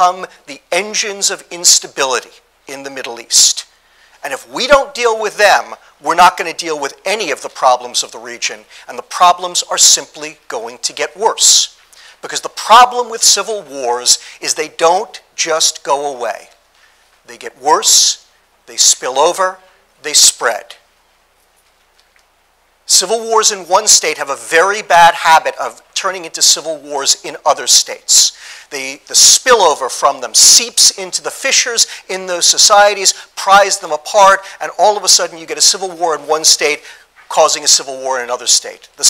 become the engines of instability in the Middle East. And if we don't deal with them, we're not going to deal with any of the problems of the region, and the problems are simply going to get worse. Because the problem with civil wars is they don't just go away. They get worse, they spill over, they spread. Civil wars in one state have a very bad habit of turning into civil wars in other states. The, the spillover from them seeps into the fissures in those societies, pries them apart, and all of a sudden you get a civil war in one state causing a civil war in another state. The